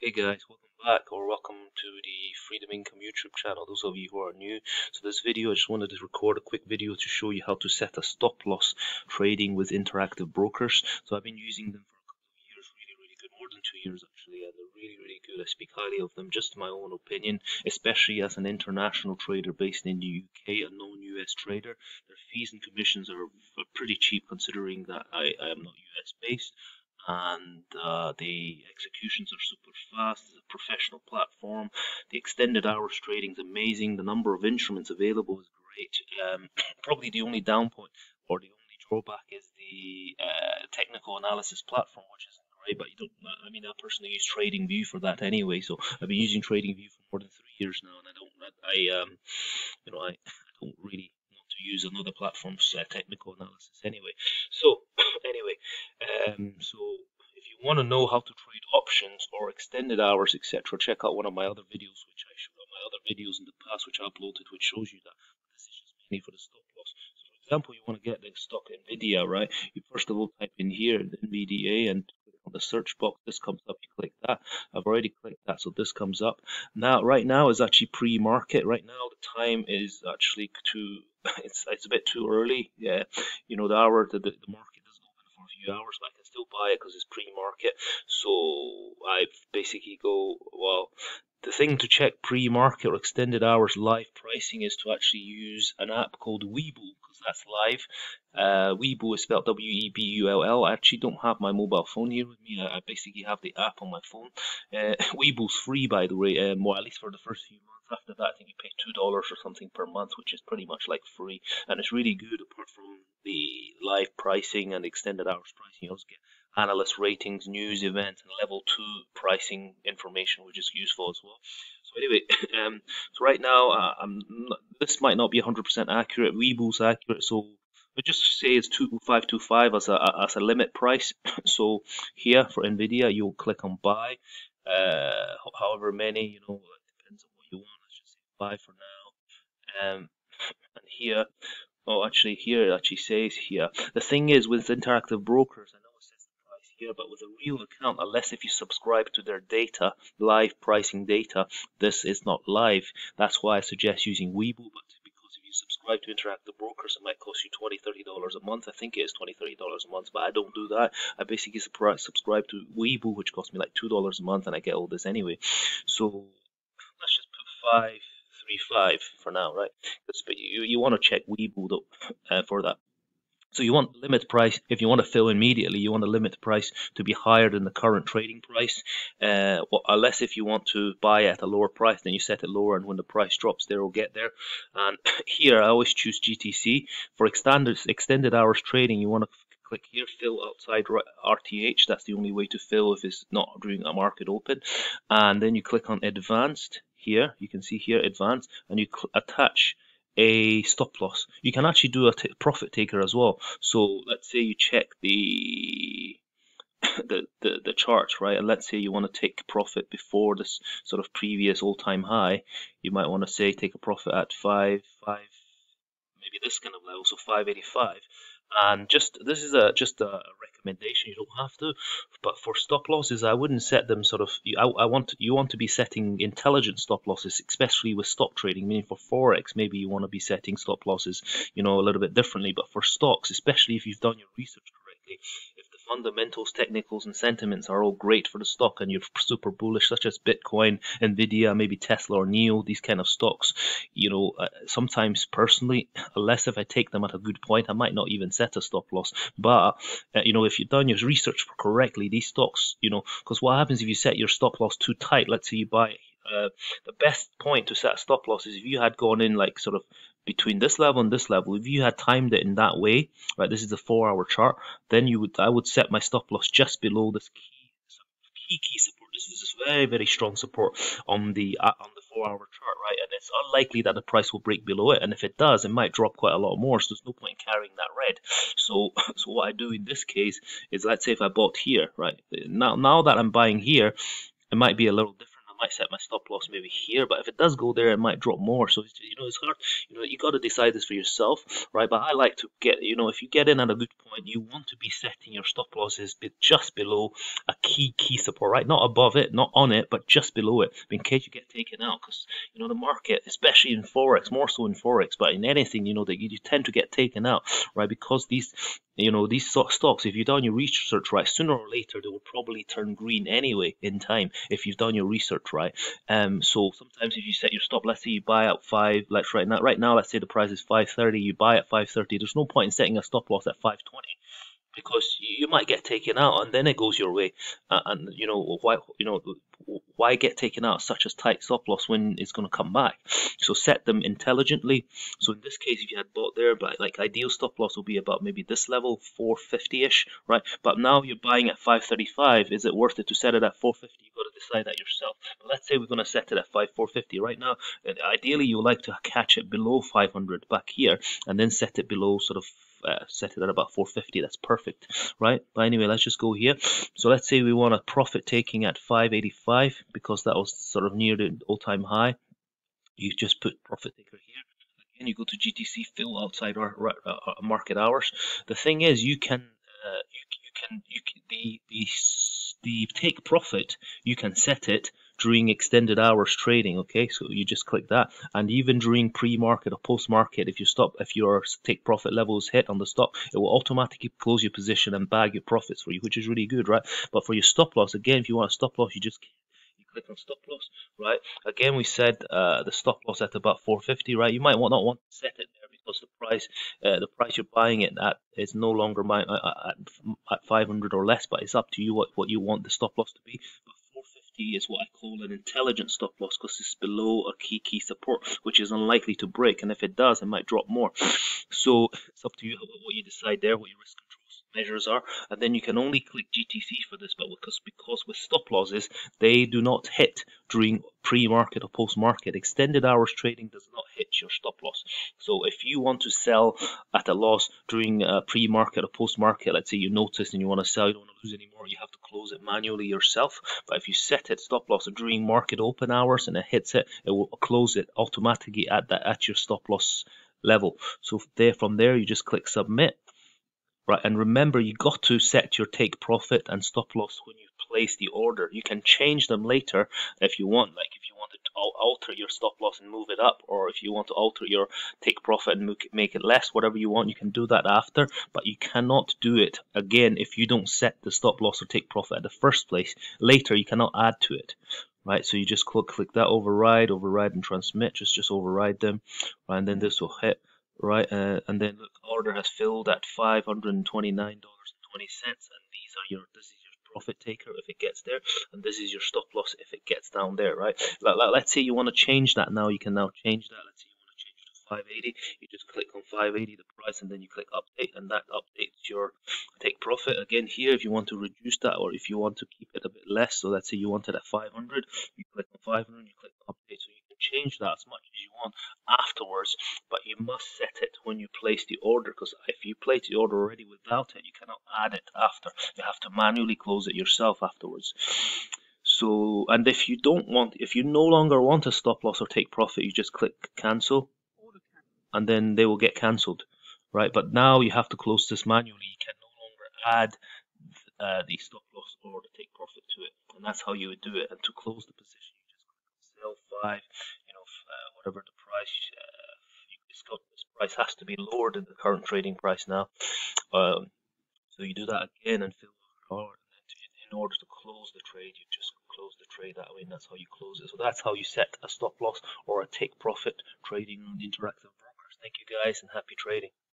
Hey guys, welcome back or welcome to the Freedom Income YouTube channel, those of you who are new. So this video, I just wanted to record a quick video to show you how to set a stop loss trading with interactive brokers. So I've been using them for a couple of years, really, really good, more than two years actually, and they're really, really good. I speak highly of them, just my own opinion, especially as an international trader based in the UK, a non-US trader. Their fees and commissions are, are pretty cheap considering that I, I am not US based and uh, the executions are super fast. It's a professional platform. The extended hours trading is amazing. The number of instruments available is great. Um, probably the only down point or the only drawback is the uh, technical analysis platform, which isn't great. But you don't. I mean, I personally use TradingView for that anyway. So I've been using TradingView for more than three years now, and I don't. I um, you know, I, I don't really want to use another platform's uh, technical analysis anyway. So anyway, um, so want to know how to trade options or extended hours, etc., check out one of my other videos, which I showed on my other videos in the past, which I uploaded, which shows you that this is mainly for the stop loss. So, for example, you want to get the stock Nvidia, right? You first of all type in here NVDA and on the search box. This comes up. You click that. I've already clicked that, so this comes up. Now, right now is actually pre-market. Right now, the time is actually too. It's it's a bit too early. Yeah, you know the hour that the the, market for a few hours, but I still buy it because it's pre-market. So I basically go, well, the thing to check pre-market or extended hours live pricing is to actually use an app called Webull because that's live. Uh, is spelled W-E-B-U-L-L. I actually don't have my mobile phone here with me. I, basically have the app on my phone. Uh, free, by the way, um, well, at least for the first few months. After that, I think you pay two dollars or something per month, which is pretty much like free, and it's really good. Apart from the live pricing and extended hours pricing, you also get analyst ratings, news events, and level two pricing information, which is useful as well. So anyway, um, so right now, uh, not, this might not be 100% accurate. Webull's accurate, so but just say it's 2525 as a as a limit price. so here for Nvidia, you'll click on buy. Uh, however many, you know, it depends on what you want. Let's just say buy for now. Um, and here, oh, actually here it actually says here. The thing is with interactive brokers, I know it says the price here, but with a real account, unless if you subscribe to their data, live pricing data, this is not live. That's why I suggest using Webull, but because if you subscribe to Interactive Brokers, it might cost you $20, $30 a month. I think it is $20, $30 a month, but I don't do that. I basically subscribe to Webull, which costs me like $2 a month, and I get all this anyway. So let's just put five five for now, right? But you, you want to check Webull though, uh, for that. So you want limit price, if you want to fill immediately, you want the limit price to be higher than the current trading price. Uh, well, unless if you want to buy at a lower price, then you set it lower and when the price drops there, will get there. And here I always choose GTC. For extended, extended hours trading, you want to click here, fill outside RTH. That's the only way to fill if it's not during a market open. And then you click on advanced here. You can see here advanced and you attach a stop loss. You can actually do a profit taker as well. So let's say you check the the, the, the chart, right? And let's say you want to take profit before this sort of previous all-time high. You might want to say take a profit at five, five, maybe this kind of level, so 585 and just this is a just a recommendation you don't have to but for stop losses i wouldn't set them sort of I, I want you want to be setting intelligent stop losses especially with stock trading. Meaning for forex maybe you want to be setting stop losses you know a little bit differently but for stocks especially if you've done your research correctly fundamentals, technicals, and sentiments are all great for the stock, and you're super bullish, such as Bitcoin, Nvidia, maybe Tesla or NIO, these kind of stocks. You know, uh, sometimes personally, unless if I take them at a good point, I might not even set a stop loss. But uh, you know, if you've done your research correctly, these stocks, you know, because what happens if you set your stop loss too tight? Let's say you buy uh, the best point to set a stop loss is if you had gone in like sort of between this level and this level, if you had timed it in that way, right, this is the four hour chart, then you would I would set my stop loss just below this key key key support. This is very very strong support on the uh, on the four hour chart, right? And it's unlikely that the price will break below it. And if it does, it might drop quite a lot more. So there's no point in carrying that red. So so what I do in this case is let's say if I bought here, right? Now now that I'm buying here, it might be a little different might set my stop loss maybe here, but if it does go there, it might drop more. So you know, it's hard. You know, you got to decide this for yourself, right? But I like to get, you know, if you get in at a good point, you want to be setting your stop losses just below a key key support, right? Not above it, not on it, but just below it, in case you get taken out. Because you know the market, especially in forex, more so in forex, but in anything, you know that you, you tend to get taken out, right? Because these you know these stocks if you've done your research right sooner or later they will probably turn green anyway in time if you've done your research right. Um so sometimes if you set your stop let's say you buy at five let's right now right now let's say the price is 530 you buy at 530 there's no point in setting a stop loss at 520 because you might get taken out and then it goes your way. Uh, and you know why you know why get taken out such a tight stop loss when it's going to come back? So set them intelligently. So in this case, if you had bought there, but like ideal stop loss will be about maybe this level, 450ish, right? But now you're buying at 535. Is it worth it to set it at 450? Decide that yourself. But let's say we're going to set it at 5 450 right now. Ideally, you like to catch it below 500 back here, and then set it below sort of uh, set it at about 450 that's perfect right? But anyway let's just go here. So let's say we want a profit taking at 585 because that was sort of near the all-time high. You just put profit taker here. Again you go to GTC fill outside our, our, our market hours. The thing is you can uh, you, you can you can the the the take profit you can set it during extended hours trading okay? So you just click that. And even during pre-market or post-market if you stop if your take profit levels hit on the stop it will automatically close your position and bag your profits for you which is really good right? But for your stop loss again if you want a stop loss you just click on stop loss right? Again we said uh, the stop loss at about 450 right? You might not want to set it price uh, the price you're buying it at is no longer my, uh, at, at 500 or less but it's up to you what, what you want the stop loss to be but 450 is what I call an intelligent stop loss because it's below a key key support, which is unlikely to break. And if it does, it might drop more. So it's up to you what you decide there, what your risk measures are, and then you can only click GTC for this, but because because with stop losses they do not hit during pre-market or post-market. Extended hours trading does not hit your stop loss. So if you want to sell at a loss during uh, pre-market or post-market, let's say you notice and you want to sell, you don't want to lose anymore, you have to close it manually yourself. But if you set it stop loss during market open hours and it hits it, it will close it automatically at that at your stop loss level. So there from there you just click submit Right, and remember you got to set your take profit and stop loss when you place the order. You can change them later if you want, like if you want to alter your stop loss and move it up, or if you want to alter your take profit and make it less, whatever you want, you can do that after, but you cannot do it again if you don't set the stop loss or take profit at the first place. Later, you cannot add to it right so you just click click that override override and transmit just just override them right, and then this will hit right? Uh, and then look, order has filled at five hundred and twenty nine dollars and twenty cents, and these are your this is your profit taker if it gets there, and this is your stop loss if it gets down there, right? Like, like, let's say you want to change that now, you can now change that. Let's say you want to change it to 580, you just click on 580 the price, and then you click update, and that updates your take profit. Again, here if you want to reduce that or if you want to keep it a bit less, so let's say you want it at 500, you click on 500, you click update, so you can change that as much as you want afterwards, you must set it when you place the order because if you place the order already without it, you cannot add it after. You have to manually close it yourself afterwards. So, and if you don't want, if you no longer want a stop loss or take profit, you just click cancel, and then they will get cancelled, right? But now you have to close this manually. You can no longer add uh, the stop loss or the take profit to it, and that's how you would do it. And to close the position, you just click sell five, you know, whatever the price uh, this price has to be lower than the current trading price now. Um, so you do that again and fill in order to close the trade, you just close the trade that way, and that's how you close it. So that's how you set a stop loss or a take profit trading on interactive brokers. Thank you guys, and happy trading.